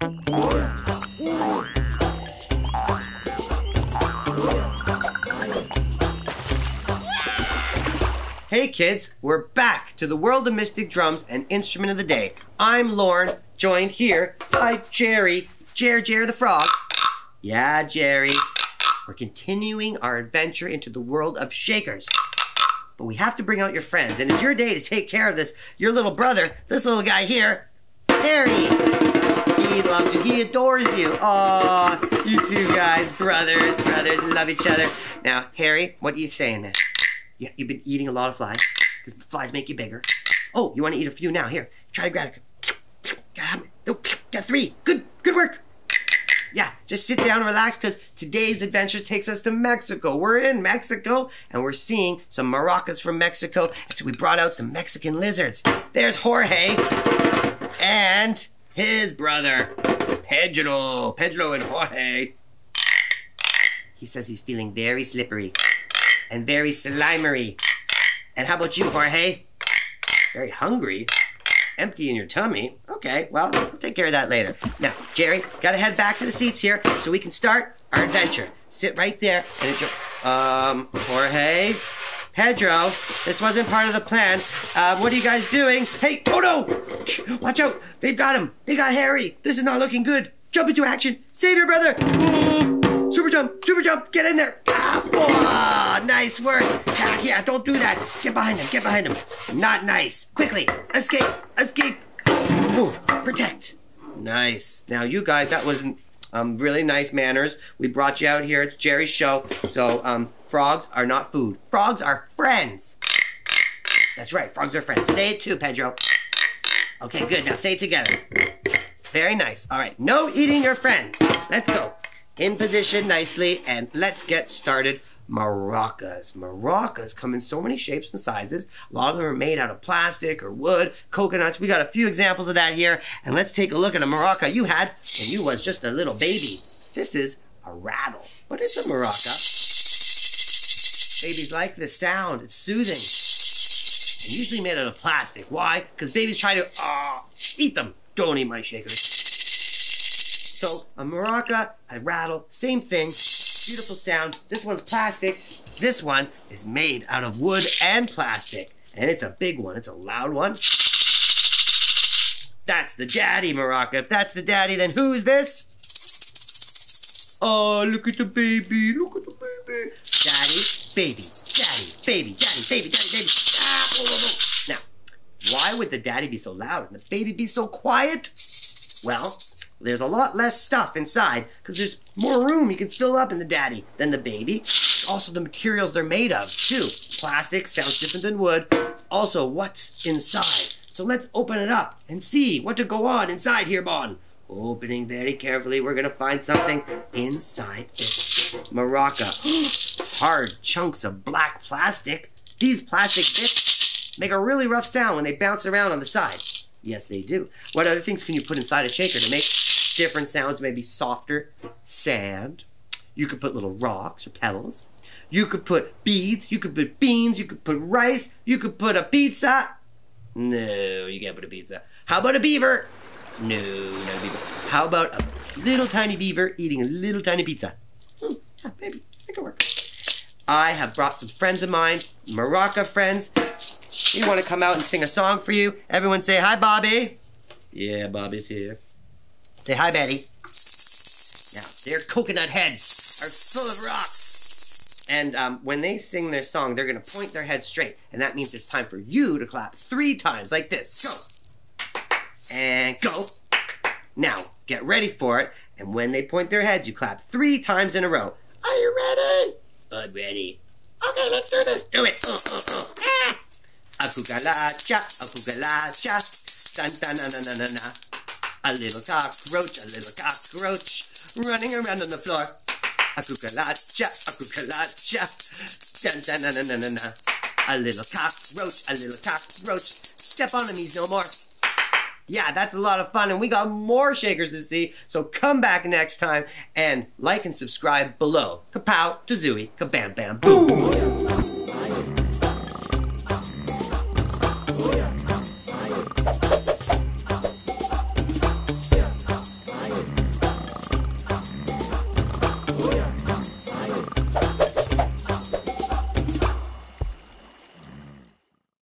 Hey kids, we're back to the world of Mystic Drumz and instrument of the day. I'm Lorne, joined here by Jerry, Jer Jer the Frog. Yeah, Jerry. We're continuing our adventure into the world of shakers. But we have to bring out your friends, and it's your day to take care of this. Your little brother, this little guy here, Harry. He loves you. He adores you. Aw, you two guys, brothers, brothers, love each other. Now, Harry, what are you saying now? Yeah, you've been eating a lot of flies because flies make you bigger. Oh, you want to eat a few now? Here, try to grab it. Got got three. Good, good work. Yeah, just sit down and relax because today's adventure takes us to Mexico. We're in Mexico and we're seeing some maracas from Mexico. And so we brought out some Mexican lizards. There's Jorge and his brother, Pedro. Pedro and Jorge. He says he's feeling very slippery and very slimery. And how about you, Jorge? Very hungry? Empty in your tummy? Okay, well, we'll take care of that later. Now, Jerry, gotta head back to the seats here so we can start our adventure. Sit right there and enjoy. Um, Jorge? Pedro, this wasn't part of the plan. Uh, what are you guys doing? Hey, no! Watch out! They've got him! They got Harry! This is not looking good! Jump into action! Save your brother! Super jump, super jump, get in there. Ah, oh, nice work. Ah, yeah, don't do that. Get behind him, get behind him. Not nice. Quickly, escape, escape. Ooh, protect. Nice. Now, you guys, that was um, really nice manners. We brought you out here. It's Jerry's show. So, um, frogs are not food. Frogs are friends. That's right, frogs are friends. Say it too, Pedro. Okay, good. Now say it together. Very nice. All right, no eating your friends. Let's go in position nicely, and let's get started. Maracas. Maracas come in so many shapes and sizes. A lot of them are made out of plastic or wood, coconuts. We got a few examples of that here. And let's take a look at a maraca you had when you was just a little baby. This is a rattle. What is a maraca? Babies like the sound. It's soothing. And usually made out of plastic. Why? Because babies try to uh, eat them. Don't eat my shakers. So a maraca, a rattle, same thing. Beautiful sound. This one's plastic. This one is made out of wood and plastic. And it's a big one. It's a loud one. That's the daddy maraca. If that's the daddy, then who's this? Oh, look at the baby. Look at the baby. Daddy, baby, daddy, baby, daddy, baby, daddy, baby. Ah, whoa, whoa, whoa. Now, why would the daddy be so loud and the baby be so quiet? Well, there's a lot less stuff inside because there's more room you can fill up in the daddy than the baby. Also, the materials they're made of, too. Plastic sounds different than wood. Also, what's inside? So let's open it up and see what to go on inside here, Bon. Opening very carefully, we're gonna find something inside this maraca. Hard chunks of black plastic. These plastic bits make a really rough sound when they bounce around on the side. Yes, they do. What other things can you put inside a shaker to make different sounds? Maybe softer sand. You could put little rocks or pebbles. You could put beads. You could put beans. You could put rice. You could put a pizza. No, you can't put a pizza. How about a beaver? No, not a beaver. How about a little tiny beaver eating a little tiny pizza? Hmm, yeah, maybe. That could work. I have brought some friends of mine, Maraca friends, we want to come out and sing a song for you. Everyone say hi, Bobby. Yeah, Bobby's here. Say hi, Betty. Now, their coconut heads are full of rocks. And um, when they sing their song, they're going to point their head straight. And that means it's time for you to clap three times like this. Go. And go. Now, get ready for it. And when they point their heads, you clap three times in a row. Are you ready? I'm ready. Okay, let's do this. Do it. Uh, uh, uh. Ah. A cucaracha, a cucaracha, dun dun na na na na na. A little cockroach, a little cockroach, running around on the floor. A cucaracha, a cucaracha, dun dun na na na na. A little cockroach, a little cockroach, step on him, he's no more. Yeah, that's a lot of fun, and we got more shakers to see, so come back next time and like and subscribe below. Kapow, Tazooey, kabam bam boom.